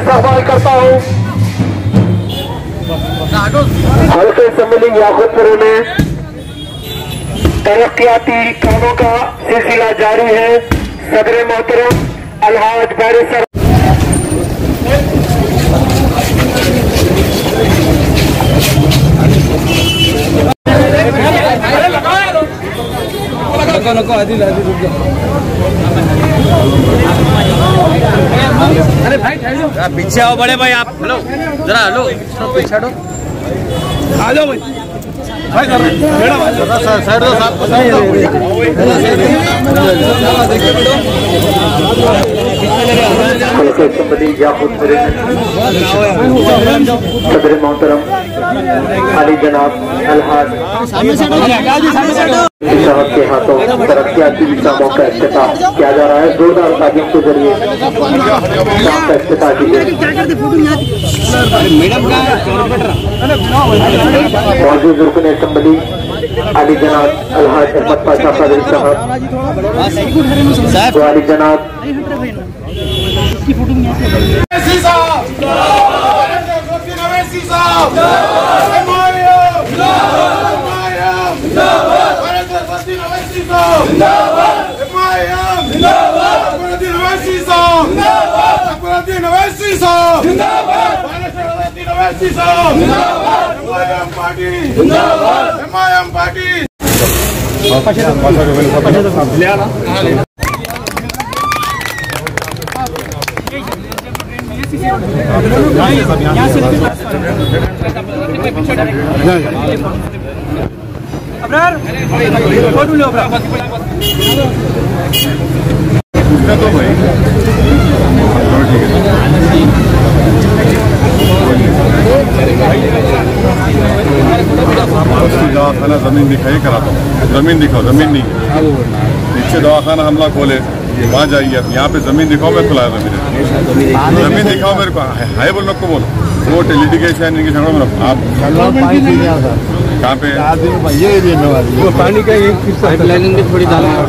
से करता हूँ हल्के सम्मेलन याकूबपुर में तरक्याती कामों का सिलसिला जारी है। सदर मोहतरम, अलहाज बैरिसर नको नको आधी आधी रुक जाओ अरे भाई ठहर। पीछे आओ बड़े भाई आप हेलो जरा हेलो। पीछे हटो। आ जाओ भाई। भाई साइड दो साहब सदर मोहतरम अली जनाब अलहाज साहब के हाथों तरक्याती का अफ्ताह किया जा रहा है जोरदार तालीम के ज़रिए अफ्ताह कीजिए मौजूद रुकन असम्बली अली जनाब अलहाज अहमद पाशा फजल साहब तो अली जनाब अवेसी साहब जिंदाबाद एमआईएम पार्टी जिंदाबाद एमआईएम पार्टी अब्रार फ़ोटो लो अब्रार तो भाई दवाखाना ज़मीन दिखाई कराता हूँ। ज़मीन दिखाओ ज़मीन नहीं है। नीचे दवाखाना हमला खोले वहाँ जाइए आप। यहाँ पे ज़मीन दिखाओ मैं खुला ज़मीन ज़मीन दिखाओ मेरे को। है है बोल नको बोलो। वो लिटिगेशन इनके झगड़ों में आप कहाँ पे? वो पानी का एक पाइप लाइनिंग भी थोड़ी डालना हाथ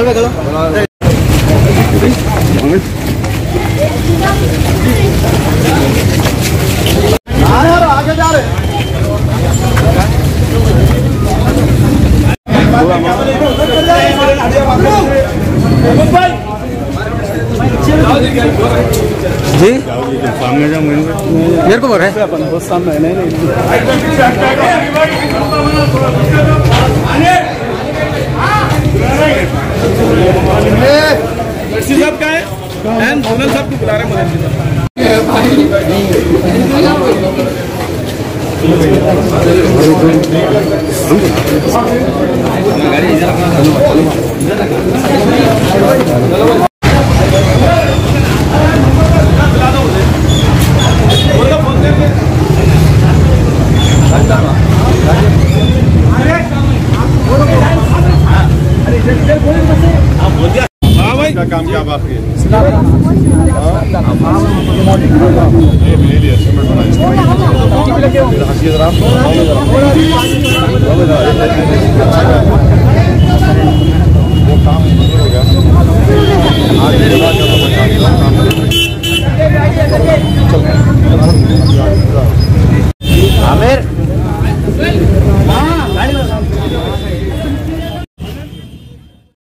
आगे जी सामने जाओ मेरे को बोल रहे हैं सामने नहीं नहीं। एंड सोनल साहब को बुला रहे मदद के साथ लीजिए जरा।